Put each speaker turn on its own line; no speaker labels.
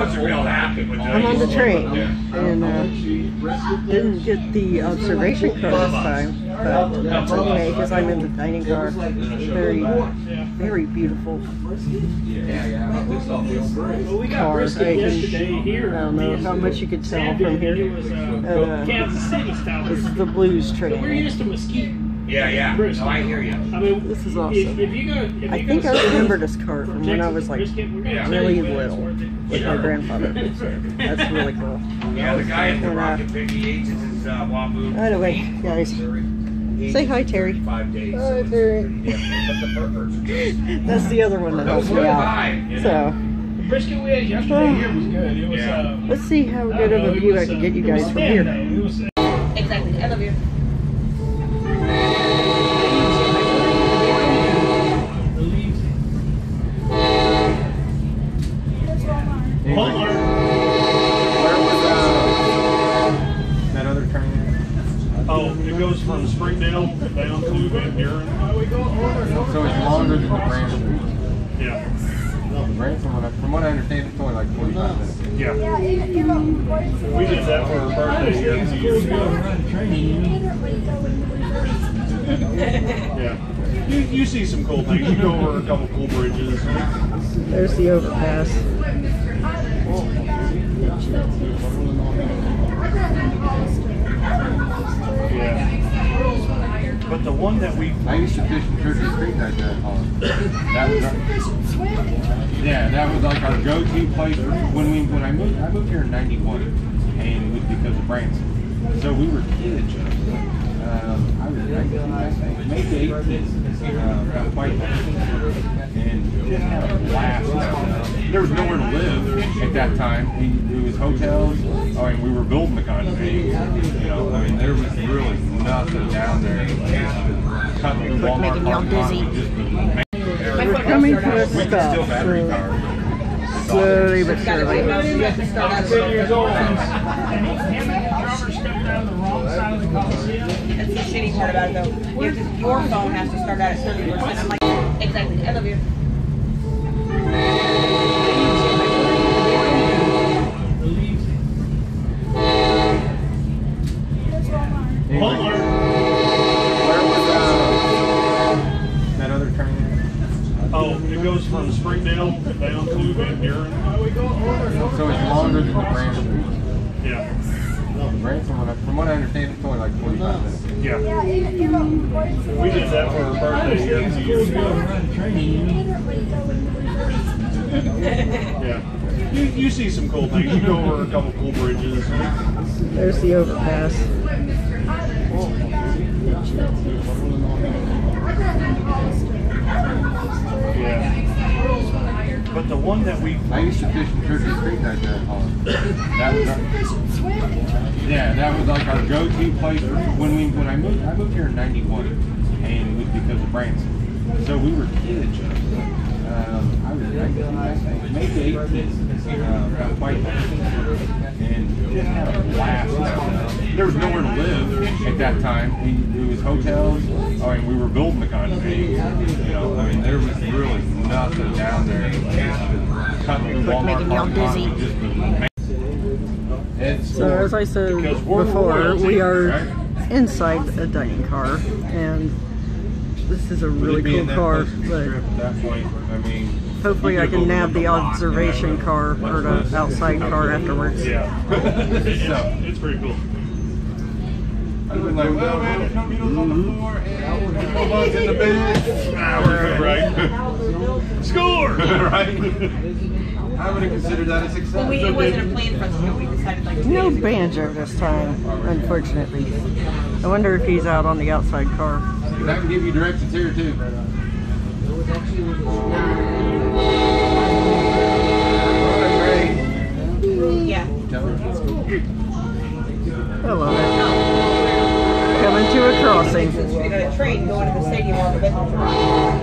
I'm on the train and uh, didn't get the observation car this time, but that's okay because I'm in the dining car. Very, very beautiful
Well, we got
car. I,
brisket
can,
yesterday
I don't know how much you could tell from here.
It uh, Kansas City style.
This is the blues
train. we're used to mesquite.
Yeah, yeah.
brisket.
No, I hear you.
I mean,
This is awesome.
if you go, if
I
you
think I remember this car from when I was like
brisket, we're gonna tell
really
you
little
worth
with my grandfather. That's really cool.
Yeah, the guy at the
And,
Rocket 58 is his uh, Waboo.
Anyway, guys, say hi, Terry.
Five days.
Hi, Terry. That's the other one that helps me out. So.
The brisket we had yesterday here was good. It was.
Yeah.
Uh,
Let's see how good of a view I can
uh,
get you guys from here.
though. It was, uh,
Exactly. I love you.
the leaves. Walmart.
Where was uh, that other train?
Oh, it goes from Springdale down to Van Buren.
So it's longer than the Branson.
Yeah.
The Branson one, from what I understand, it's only like 45 minutes.
Yeah. We did that for our birthday here a few years ago. Yeah. You, you see some cool things. You go over a couple cool bridges.
There's the overpass. Oh.
Yeah. But the one that we
I used to fish in Turkey Creek that pond. That was yeah, that was like our go-to place when we when I moved. I moved here in '91, and it was because of Branson. So we were kids. Um, I was 19, I think, maybe 18, uh, got quite and just had a blast. there. There was nowhere to live at that time. It was hotels. I mean, we were building the condominium. You know, I mean, there was really nothing down there.
Making y'all dizzy.
We're coming to a stop. slowly but surely.
Out
ten years old.
That's
the
shitty part about it though. You your phone has to start out at 30%. I'm like, exactly. I love you.
Walmart.
Where was uh, that other train?
Oh, it goes from Springdale down to Van Buren.
So it's longer than the Branson.
Yeah.
The Branson one, from what I understand, it's only like 45 minutes.
Yeah. We did that for our birthday here a few years ago. Yeah. You, you see some cool things. You go over a couple cool bridges.
There's the overpass.
Yeah. But the one that we
I used to fish in Turkey Creek that that pond. That was our, yeah, that was like our go-to place for, when we when I moved. I moved here in '91, and it was because of Branson. So we were kids. Um, I was 19, I think, maybe 18, uh, quite and just had a blast. there. Was nowhere to live at that time. We, it was hotels. I mean, we were building the condominium. You know, I mean, there was really nothing down there. Cutting through Walmart
making y'all
parking lot
dizzy.
just be-
So as I said before, we are inside a dining car, and this is a really
Would it be
cool car.
close to the
But
at that point? I mean,
hopefully, I can nab the
a lot,
observation car or the outside car afterwards.
Yeah. it's, it's pretty cool.
I've been like, well, man, there's no needles on the floor and no bugs in the bed.
Ah, we're good, right? Score!
right? I would have considered that a success.
Well, we, it wasn't a plan for us to go. We decided like
No banjo this time, unfortunately. I wonder if he's out on the outside car.
I can give you directions here too.
Yeah.
I love it. Coming to a crossing.
We got a train going to the stadium on the Bedford.